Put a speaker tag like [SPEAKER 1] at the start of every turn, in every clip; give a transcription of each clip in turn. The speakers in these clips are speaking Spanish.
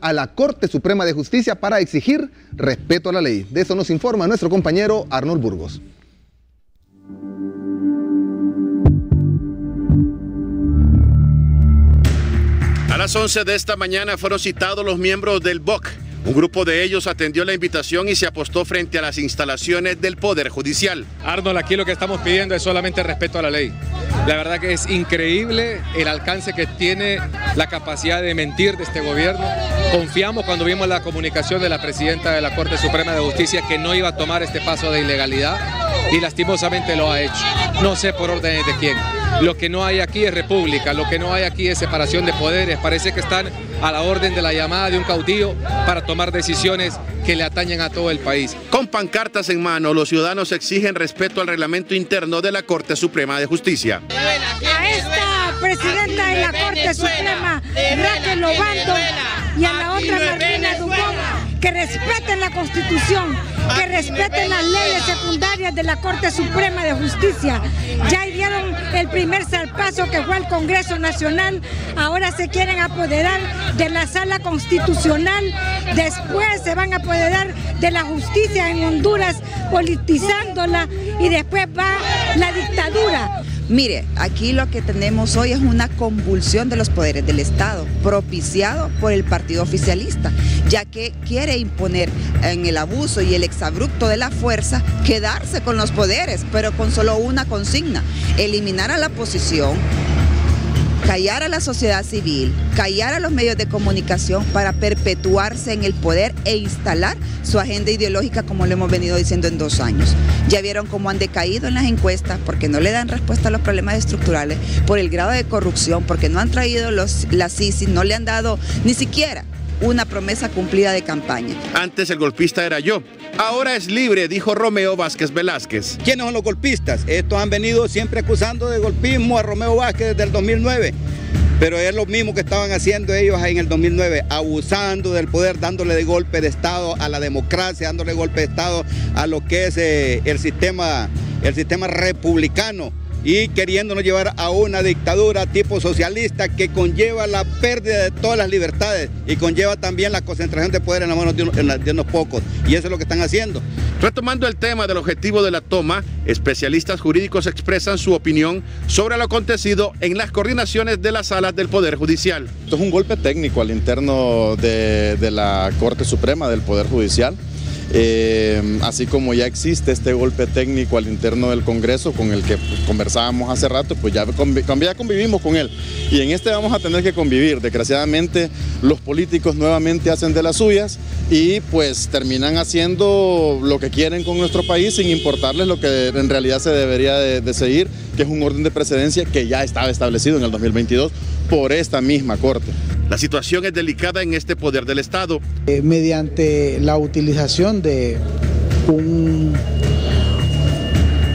[SPEAKER 1] a la Corte Suprema de Justicia para exigir respeto a la ley. De eso nos informa nuestro compañero Arnold Burgos.
[SPEAKER 2] A las 11 de esta mañana fueron citados los miembros del BOC. Un grupo de ellos atendió la invitación y se apostó frente a las instalaciones del Poder Judicial.
[SPEAKER 3] Arnold, aquí lo que estamos pidiendo es solamente respeto a la ley. La verdad que es increíble el alcance que tiene la capacidad de mentir de este gobierno. Confiamos cuando vimos la comunicación de la presidenta de la Corte Suprema de Justicia que no iba a tomar este paso de ilegalidad y lastimosamente lo ha hecho. No sé por órdenes de quién. Lo que no hay aquí es república, lo que no hay aquí es separación de poderes. Parece que están a la orden de la llamada de un caudillo para tomar decisiones que le atañen a todo el país.
[SPEAKER 2] Con pancartas en mano, los ciudadanos exigen respeto al reglamento interno de la Corte Suprema de Justicia.
[SPEAKER 4] A esta presidenta de la Corte Suprema, Raquel Obando, y a la otra Dubón, que respeten la Constitución, que respeten las leyes secundarias de la Corte Suprema de Justicia. Ya dieron el primer salpazo que fue el Congreso Nacional, ahora se quieren apoderar de la sala constitucional, después se van a apoderar de la justicia en Honduras, politizándola y después va la dictadura.
[SPEAKER 5] Mire, aquí lo que tenemos hoy es una convulsión de los poderes del Estado, propiciado por el partido oficialista, ya que quiere imponer en el abuso y el exabrupto de la fuerza quedarse con los poderes, pero con solo una consigna, eliminar a la oposición, callar a la sociedad civil, callar a los medios de comunicación para perpetuarse en el poder e instalar su agenda ideológica como lo hemos venido diciendo en dos años. Ya vieron cómo han decaído en las encuestas porque no le dan respuesta a los problemas estructurales, por el grado de corrupción, porque no han traído los, las ISIS, no le han dado ni siquiera una promesa cumplida de campaña.
[SPEAKER 2] Antes el golpista era yo. Ahora es libre, dijo Romeo Vázquez Velázquez.
[SPEAKER 6] ¿Quiénes son los golpistas? Estos han venido siempre acusando de golpismo a Romeo Vázquez desde el 2009. Pero es lo mismo que estaban haciendo ellos ahí en el 2009, abusando del poder, dándole de golpe de Estado a la democracia, dándole golpe de Estado a lo que es eh, el, sistema, el sistema republicano y queriéndonos llevar a una dictadura tipo socialista que conlleva la pérdida de todas las libertades y conlleva también la concentración de poder en las manos de unos, de unos pocos. Y eso es lo que están haciendo.
[SPEAKER 2] Retomando el tema del objetivo de la toma, especialistas jurídicos expresan su opinión sobre lo acontecido en las coordinaciones de las salas del Poder Judicial.
[SPEAKER 7] Esto es un golpe técnico al interno de, de la Corte Suprema del Poder Judicial. Eh, así como ya existe este golpe técnico al interno del Congreso con el que conversábamos hace rato, pues ya, ya convivimos con él. Y en este vamos a tener que convivir. Desgraciadamente los políticos nuevamente hacen de las suyas y pues terminan haciendo lo que quieren con nuestro país sin importarles lo que en realidad se debería de, de seguir, que es un orden de precedencia que ya estaba establecido en el 2022 por esta misma Corte.
[SPEAKER 2] La situación es delicada en este poder del Estado.
[SPEAKER 8] Eh, mediante la utilización de un,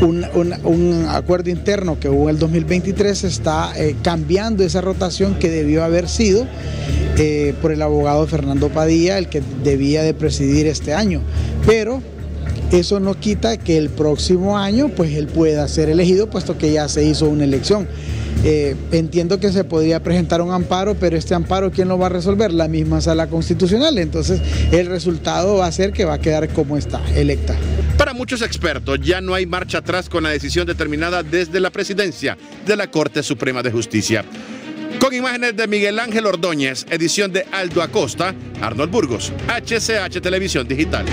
[SPEAKER 8] un, un, acuerdo interno que hubo en el 2023 está eh, cambiando esa rotación que debió haber sido eh, por el abogado Fernando Padilla, el que debía de presidir este año. Pero eso no quita que el próximo año pues él pueda ser elegido puesto que ya se hizo una elección. Eh, entiendo que se podría presentar un amparo, pero este amparo, ¿quién lo va a resolver? La misma sala constitucional. Entonces, el resultado va a ser que va a quedar como está, electa.
[SPEAKER 2] Para muchos expertos, ya no hay marcha atrás con la decisión determinada desde la presidencia de la Corte Suprema de Justicia. Con imágenes de Miguel Ángel Ordóñez, edición de Aldo Acosta, Arnold Burgos, HCH Televisión Digital.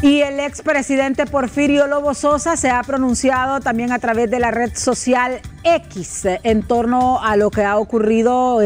[SPEAKER 9] Y el expresidente Porfirio Lobo Sosa se ha pronunciado también a través de la red social X en torno a lo que ha ocurrido.